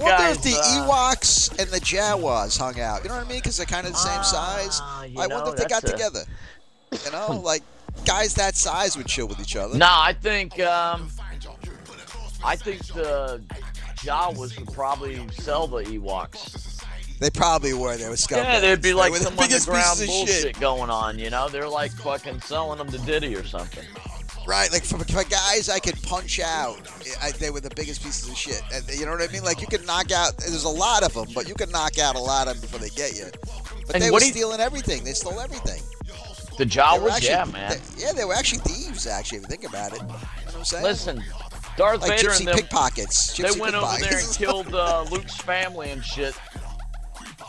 I wonder guys, if the uh, Ewoks and the Jawas hung out. You know what I mean? Because they're kind of the same size. Ah, I know, wonder if they got a- together. You know, like guys that size would chill with each other. Nah, I think um, I think the Jawas would probably sell the Ewoks. They probably were. They were scumbags. Yeah, there'd be like were the some biggest underground bullshit shit. going on. You know, they're like fucking selling them to Diddy or something. Right, like for, for guys I could punch out, I, they were the biggest pieces of shit. And you know what I mean? Like you could knock out. There's a lot of them, but you can knock out a lot of them before they get you. But And they were stealing everything. They stole everything. The They Jawas, actually- yeah, man. they- yeah, they were actually thieves. Actually, if you think about it. You know what I'm saying? Listen, Darth like Vader gypsy and them, pickpockets. they Gypsy went over there and pickpockets. killed uh, Luke's family and shit.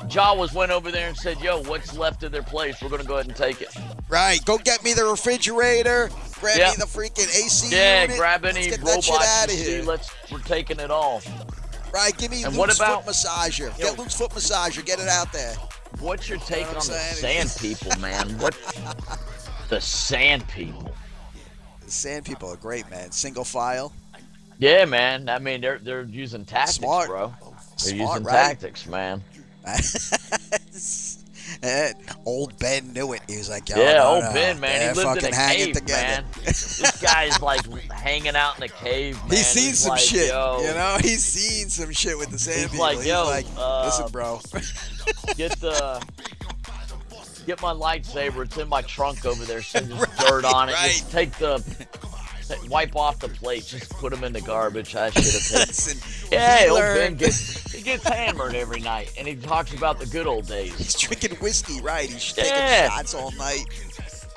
Jawas went over there and said, "Yo, what's left of their place? We're gonna go ahead and take it." Right, go get me the refrigerator. Grab Yeah. me the freaking AC Yeah, unit. grab Let's any get that robots shit out you of here. Let's we're taking it all. Right, give me And Luke's what about- foot massager. Yo. Get Luke's foot massager. Get it out there. What's your take what on the sand people, man? What the sand people? The sand people are great, man. Single file. Yeah, man. I mean, they're they're using tactics, Smart. bro. Oh, they're Smart, using right? tactics, man. Old Ben knew it. He was like, yeah, no, old no. Ben, man. He lived in a cave, man. this guy's like hanging out in a cave, man. He's seen some like, shit, Yo, you know. He's seen some shit with the sand He's people. like, He's yo, like, uh, listen, bro. Get the get my lightsaber. It's in my trunk over there. Send just dirt on it. right. Just take the wipe off the plate. Just put them in the garbage. I should have taken. listen, Yeah, old Ben gets he gets hammered every night, and he talks about the good old days. He's drinking whiskey, right? He's taking Yeah. shots all night.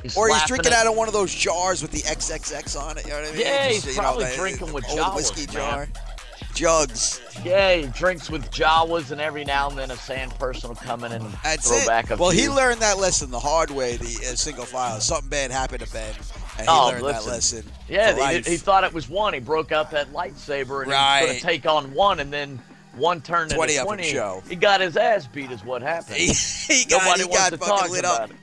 He's Or he's drinking it. out of one of those jars with the XXX on it. You know what I mean? Yeah, he's know, probably the- drinking with old Jawas, whiskey man. jar. Jugs. Yeah, he drinks with Jawas, and every now and then a sand person will come in and That's throw it. back a well, he learned that lesson the hard way. The uh, single file. Something bad happened to Ben, and he Oh, learned that lesson. Yeah, he, he thought it was one. He broke out that lightsaber and he was going to take on one, and then one turn 20 into of 'em 20. show. He got his ass beat, is what happened. he, he got, nobody he wants got to fucking talk lit about up. it.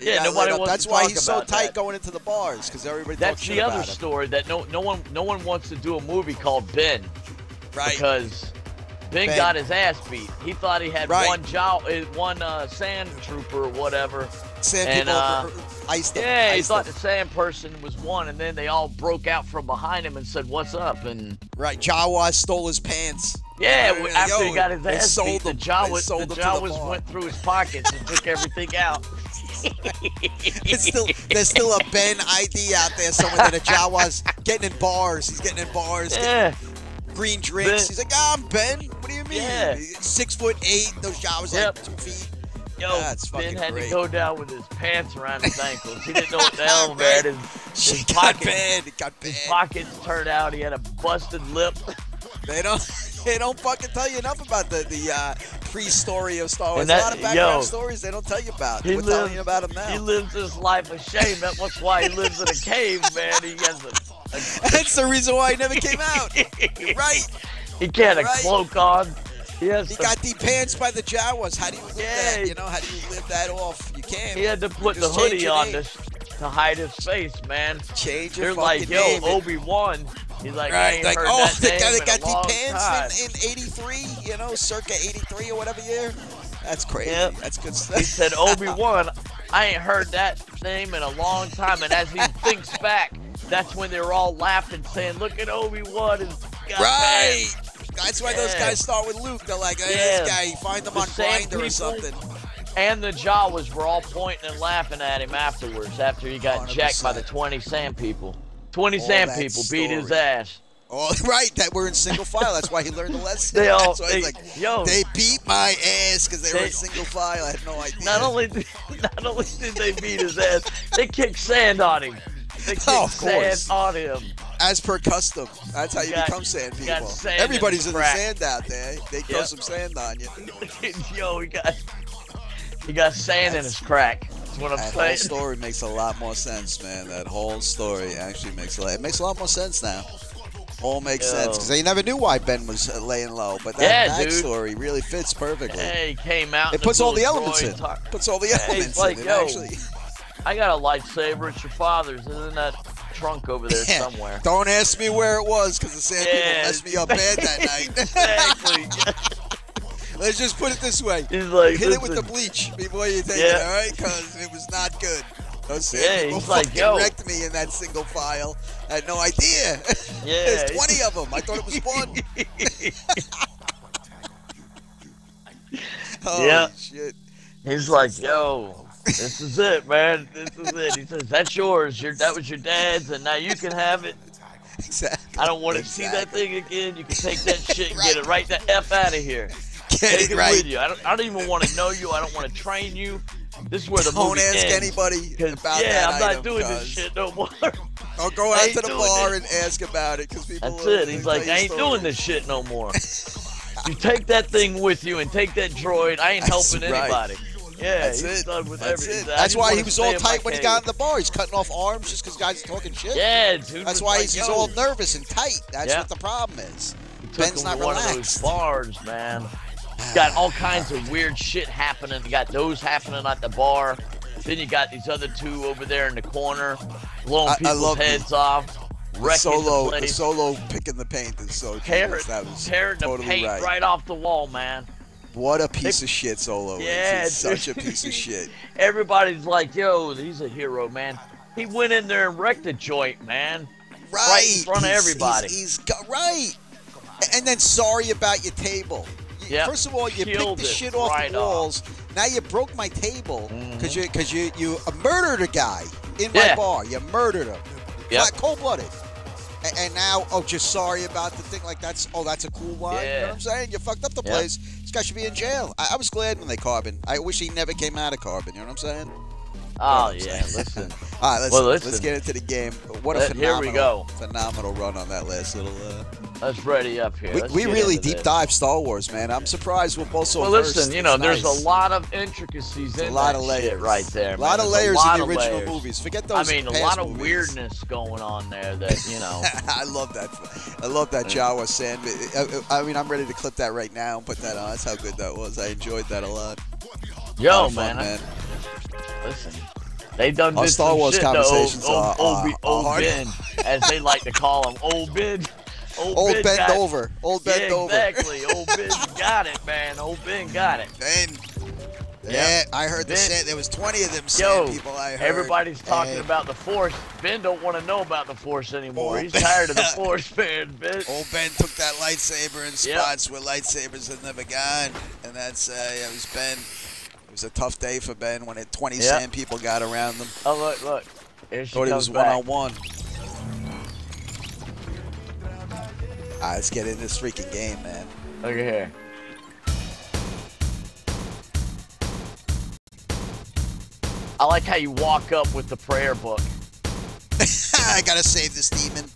He Yeah, nobody wants That's why he's so tight that. going into the bars because everybody That's the other story that no no one no one wants to do a movie called Ben Right. because Ben, Ben. got his ass beat. He thought he had Right. one jaw, uh, one uh, sand trooper or whatever. Sand and, people uh, iced. Yeah, he thought them. the sand person was one, and then they all broke out from behind him and said, "What's up?" And Right. Jawas stole his pants. Yeah, after yo, he got his ass sold beat, the him. They Jawas, sold the him to the Jawas bar. went through his pockets and took everything out. It's still there's still a Ben ID out there somewhere that a Jawas getting in bars. He's getting in bars, getting yeah, green drinks. Ben- He's like, ah, I'm Ben. What do you mean? Yeah. Six foot eight. Those Jawas Yep. like two feet. yo, That's Ben had great. to go down with his pants around his ankles. He didn't know what the hell, man. His, She his got pockets, bad. Got his pockets turned out. He had a busted lip. They don't. They don't fucking tell you enough about the the uh, pre-story of Star Wars. And a lot of background yo, stories they don't tell you about. he We're telling lives- you about now. He lives his life of shame. That's why he lives in a cave, man. He has a, a That's the reason why he never came out. You're right. he can't a cloak on. He has He to, got pants by the Jawas. How do you live Yeah. that? You know, how do you live that off? You can't. he had to put the hoodie on to, to hide his face, man. Change your They're like, yo. Obi Wan. He's like, Right, like, oh, that the guy in that got the long pants in, in 83, you know, circa 83 or whatever year. That's crazy. Yep. That's good stuff. He said, Obi Wan, I ain't heard that name in a long time. And as he thinks back, that's when they were all laughing, saying, look at Obi Wan. Right. That's why those guys start with Luke. They're like, hey, Yeah. this guy, you find them The on Grindr or something. And the Jawas were all pointing and laughing at him afterwards after he got jacked by the 20 sand people. 20 All sand people beat his ass. Oh, right. That we're in single file. That's why he learned the lesson. They all, That's they- like, yo, they beat my ass because they, were in single file. I had no idea. not only not only did they beat his ass, they kicked sand on him. They oh, kicked Oh, sand on him. As per custom. That's how you Got- become sand people. sand in Everybody's in the sand out there. They throw Yep. some sand on you. Yo, he got he got sand in his crack. That's what I'm That whole saying. story makes a lot more sense, man. That whole story actually makes a lot. It makes a lot more sense now. All makes Yo. sense because they never knew why Ben was laying low, but Yeah, that dude. backstory really fits perfectly. Hey, he came out. it puts all the elements in. talk- Puts all the Hey, elements like, in. It yo, actually. I got a lightsaber. It's your father's. Isn't that trunk over there Yeah. somewhere. Don't ask me where it was because the sand people messed me up bad that night. exactly. Let's just put it this way. He's like, Hit it with the bleach before you take Yeah. it, all right? Because it was not good. Those Yeah, he's like, yo. wrecked me in that single file. I had no idea. Yeah. There's 20 of them. I thought it was one. oh, Yeah. shit. He's like, yo, this is it, man. This is it. He says, that's yours. Your, that was your dad's, and now you can have it. Exactly. I don't want to see that thing again. You can take that shit and get it right the F out of here. Get Take it right. with you. I don't, I don't even want to know you. I don't want to train you. This is where the Don't ask ends. anybody 'Cause, about yeah, I'm not item, doing this shit no more. Or go out to the bar and ask about it because people. That's it. He's like, I ain't stories. doing this shit no more. you take that thing with you and take that droid. I ain't That's helping right. anybody. Yeah, That's he's it. That's it. That's why he was all tight when he got in the bar. He's cutting off arms just because guys are talking shit. Yeah, dude. That's why like, he's yo, all nervous and tight. That's Yeah. what the problem is. he took Ben's not one of those bars, man. Got all kinds of weird shit happening. You got those happening at the bar. Then you got these other two over there in the corner, blowing I- I people's love the- heads off, The solo, the the solo picking the paint is so tearing, genius. That was tearing the paint right. right. off the wall, man. What a piece of shit solo Yeah, is. He's such a piece of shit. Everybody's like, "Yo, he's a hero, man." He went in there and wrecked the joint, man. Right. Right in front of everybody. He's, he's got right. And then sorry about your table. Yep. First of all, you picked the it shit off right the walls. Now you broke my table because mm-hmm. you because you you uh, murdered a guy in my bar. You murdered him. Yep. Cold blooded. And, and now, oh, just sorry about the thing. Like that's oh, that's a cool line. Yeah. You know what I'm saying? You fucked up the Yep. place. This guy should be in jail. I, I was glad when they carbon. I wish he never came out of carbon. You know what I'm saying? Oh yeah, listen. All right, let's Well, let's get into the game. What a Let- phenomenal, here we go. phenomenal run on that last little. Uh, Let's ready up here. we Let's we really deep this. dive Star Wars, man. I'm surprised we're both so Well, versed. listen, you It's know, there's nice. a lot of intricacies in a lot of layers shit right there. A lot man. of There's layers lot in the original layers. movies. Forget those. I mean, a lot of movies. weirdness going on there that you know. I love that. I love that Jawa sand. I, I mean, I'm ready to clip that right now and put that on. That's how good that was. I enjoyed that a lot. A lot Yo, fun, man, listen. They done Our Star Wars conversations old, old, Obi- old are- Ben, as they like to call him, old Ben. Old, Old Ben bent got, over. Old yeah, over. exactly. Old Ben got it, man. Old Ben got it. Ben. Yeah. I heard the Ben- sand. There was 20 of them sand Yo, people. I heard. everybody's talking And about the Force. Ben don't want to know about the Force anymore. He's Ben- tired of the Force, man. Ben. Old Ben took that lightsaber in Yep. spots where lightsabers had never gone, and that's uh, yeah, it was Ben. It was a tough day for Ben when it 20 Yep. sand people got around them. Oh look, look. Here Thought he was one back. on one. Right, ah, let's get in this freaking game, man. Look at here. I like how you walk up with the prayer book. I gotta save this demon.